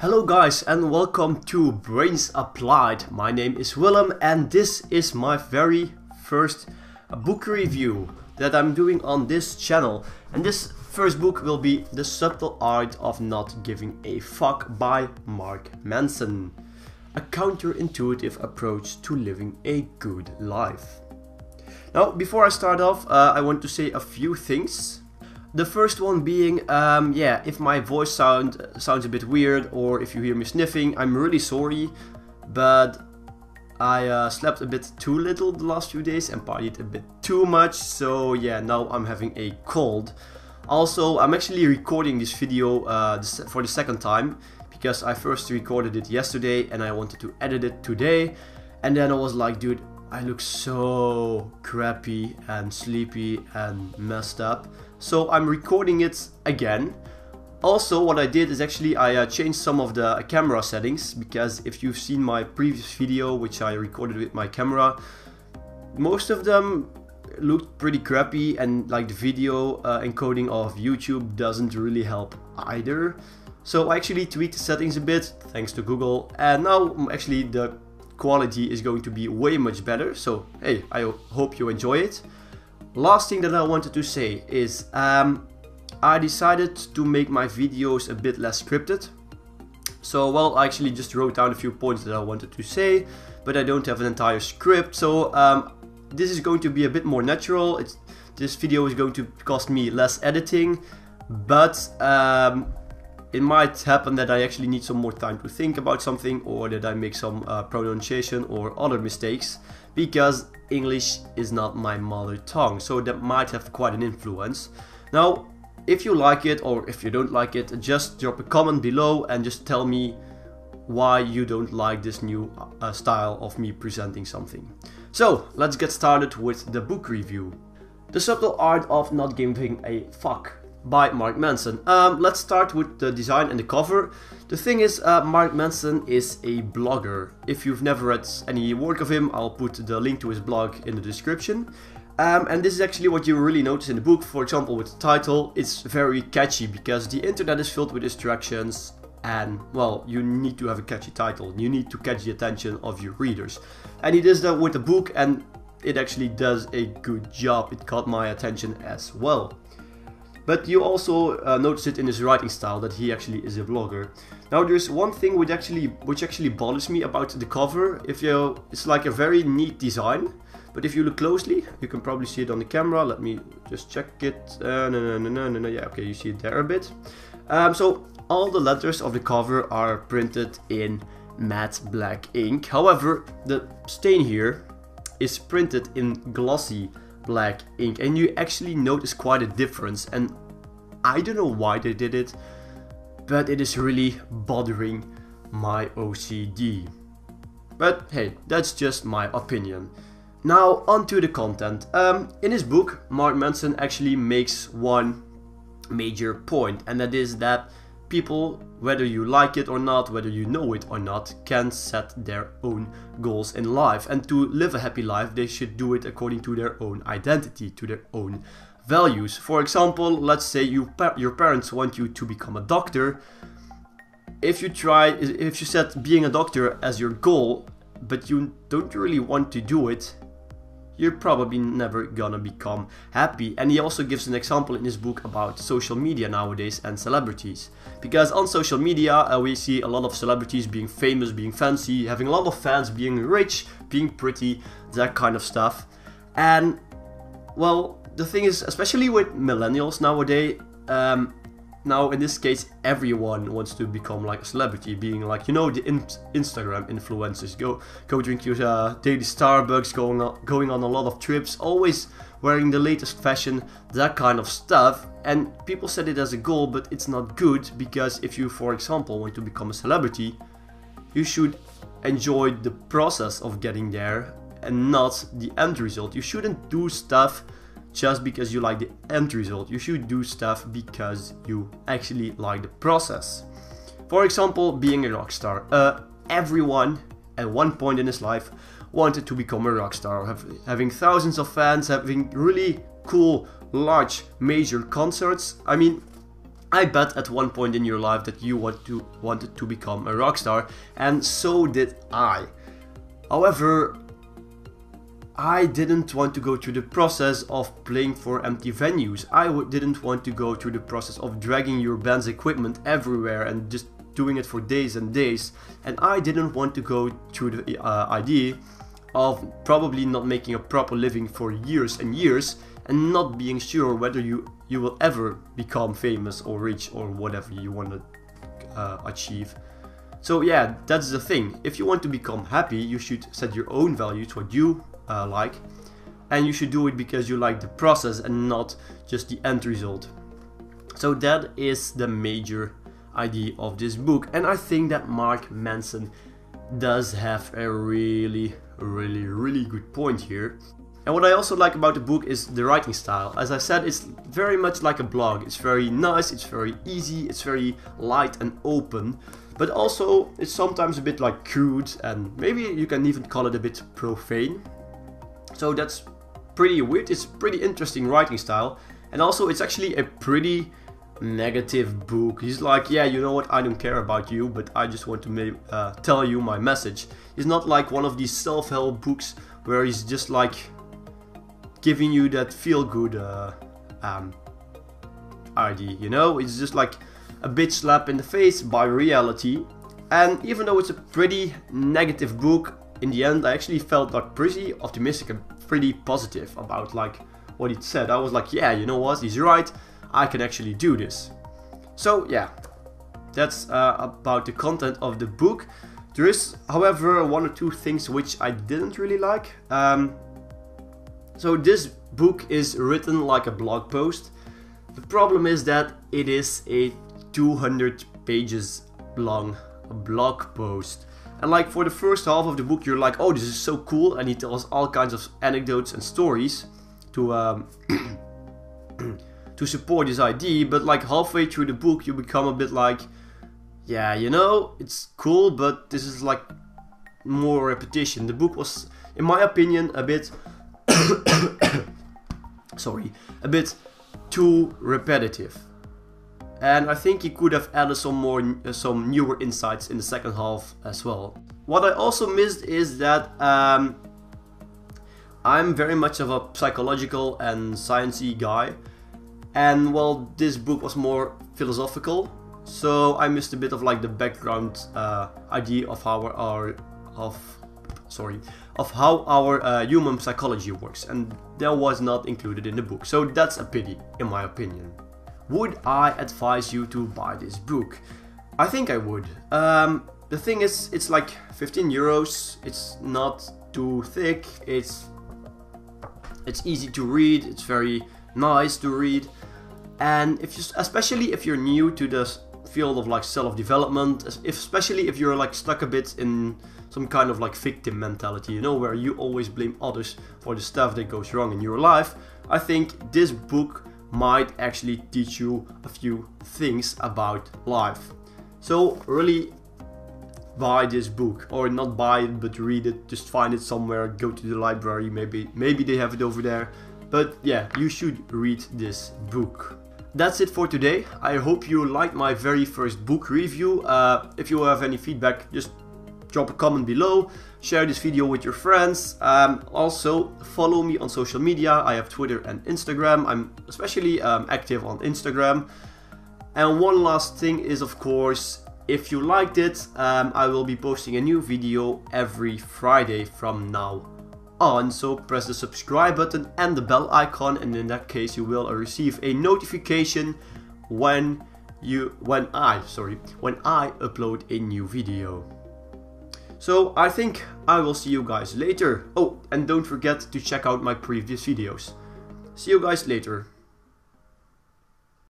Hello guys and welcome to Brains Applied. My name is Willem and this is my very first book review that I'm doing on this channel. And this first book will be The Subtle Art of Not Giving a Fuck by Mark Manson. A counterintuitive approach to living a good life. Now, before I start off, uh, I want to say a few things. The first one being, um, yeah, if my voice sound sounds a bit weird or if you hear me sniffing, I'm really sorry, but I uh, slept a bit too little the last few days and partied a bit too much, so yeah, now I'm having a cold. Also, I'm actually recording this video uh, for the second time because I first recorded it yesterday and I wanted to edit it today, and then I was like, dude, I look so crappy and sleepy and messed up. So I'm recording it again. Also, what I did is actually I uh, changed some of the camera settings because if you've seen my previous video, which I recorded with my camera, most of them looked pretty crappy and like the video uh, encoding of YouTube doesn't really help either. So I actually tweaked the settings a bit thanks to Google and now actually the quality is going to be way much better. So hey, I hope you enjoy it. Last thing that I wanted to say is um, I decided to make my videos a bit less scripted. So well, I actually just wrote down a few points that I wanted to say, but I don't have an entire script. So um, this is going to be a bit more natural. It's, this video is going to cost me less editing, but um, it might happen that I actually need some more time to think about something or that I make some uh, pronunciation or other mistakes because English is not my mother tongue so that might have quite an influence. Now if you like it or if you don't like it just drop a comment below and just tell me why you don't like this new uh, style of me presenting something. So let's get started with the book review. The Subtle Art of Not Giving a Fuck by Mark Manson. Um, let's start with the design and the cover. The thing is, uh, Mark Manson is a blogger. If you've never read any work of him, I'll put the link to his blog in the description. Um, and this is actually what you really notice in the book. For example, with the title, it's very catchy because the internet is filled with distractions and well you need to have a catchy title you need to catch the attention of your readers and he does that with the book and it actually does a good job it caught my attention as well but you also uh, notice it in his writing style that he actually is a blogger. Now there's one thing which actually which actually bothers me about the cover. If you it's like a very neat design, but if you look closely, you can probably see it on the camera. Let me just check it. Uh, no, no, no, no, no, no. Yeah, okay, you see it there a bit. Um, so all the letters of the cover are printed in matte black ink. However, the stain here is printed in glossy black ink and you actually notice quite a difference and I don't know why they did it but it is really bothering my OCD. But hey, that's just my opinion. Now onto the content. Um, in his book, Mark Manson actually makes one major point and that is that people, whether you like it or not, whether you know it or not, can set their own goals in life. And to live a happy life, they should do it according to their own identity, to their own values. For example, let's say you your parents want you to become a doctor. If you try, if you set being a doctor as your goal, but you don't really want to do it, you're probably never gonna become happy. And he also gives an example in his book about social media nowadays and celebrities. Because on social media, uh, we see a lot of celebrities being famous, being fancy, having a lot of fans, being rich, being pretty, that kind of stuff. And, well, the thing is, especially with millennials nowadays, um, now in this case everyone wants to become like a celebrity being like you know the in instagram influencers. Go go drink your uh, daily starbucks going on going on a lot of trips always wearing the latest fashion that kind of stuff. And people set it as a goal but it's not good because if you for example want to become a celebrity you should enjoy the process of getting there and not the end result. You shouldn't do stuff just because you like the end result. You should do stuff because you actually like the process. For example, being a rock star. Uh, everyone at one point in his life wanted to become a rock star, have, having thousands of fans, having really cool, large, major concerts. I mean, I bet at one point in your life that you want to, wanted to become a rock star, and so did I. However, I didn't want to go through the process of playing for empty venues. I didn't want to go through the process of dragging your band's equipment everywhere and just doing it for days and days. And I didn't want to go through the uh, idea of probably not making a proper living for years and years and not being sure whether you, you will ever become famous or rich or whatever you want to uh, achieve. So yeah, that's the thing. If you want to become happy, you should set your own values, what you uh, like, and you should do it because you like the process and not just the end result. So that is the major idea of this book, and I think that Mark Manson does have a really, really, really good point here. And what I also like about the book is the writing style. As I said, it's very much like a blog. It's very nice, it's very easy, it's very light and open. But also, it's sometimes a bit like crude and maybe you can even call it a bit profane. So that's pretty weird. It's pretty interesting writing style. And also, it's actually a pretty negative book. He's like, yeah, you know what, I don't care about you, but I just want to uh, tell you my message. It's not like one of these self-help books where he's just like giving you that feel-good uh, um, idea, you know? It's just like a bit slap in the face by reality. And even though it's a pretty negative book, in the end I actually felt like pretty optimistic and pretty positive about like what he said. I was like, yeah, you know what, he's right, I can actually do this. So yeah, that's uh, about the content of the book. There is, however, one or two things which I didn't really like. Um, so this book is written like a blog post. The problem is that it is a 200 pages long blog post. And like for the first half of the book, you're like, oh, this is so cool, and he tells all kinds of anecdotes and stories to um, to support his idea. But like halfway through the book, you become a bit like, yeah, you know, it's cool, but this is like more repetition. The book was, in my opinion, a bit sorry, a bit too repetitive. And I think he could have added some more, uh, some newer insights in the second half as well. What I also missed is that um, I'm very much of a psychological and sciencey guy, and well, this book was more philosophical, so I missed a bit of like the background uh, idea of how our of sorry of how our uh, human psychology works, and that was not included in the book. So that's a pity, in my opinion. Would I advise you to buy this book? I think I would. Um, the thing is, it's like 15 euros. It's not too thick. It's it's easy to read. It's very nice to read. And if you, especially if you're new to the field of like self-development, especially if you're like stuck a bit in some kind of like victim mentality, you know, where you always blame others for the stuff that goes wrong in your life, I think this book might actually teach you a few things about life. So really buy this book or not buy it but read it just find it somewhere go to the library maybe maybe they have it over there. But yeah you should read this book. That's it for today. I hope you liked my very first book review. Uh, if you have any feedback just drop a comment below, share this video with your friends. Um, also, follow me on social media. I have Twitter and Instagram. I'm especially um, active on Instagram. And one last thing is, of course, if you liked it, um, I will be posting a new video every Friday from now on. So press the subscribe button and the bell icon, and in that case, you will receive a notification when you when I sorry when I upload a new video. So I think I will see you guys later. Oh, and don't forget to check out my previous videos. See you guys later.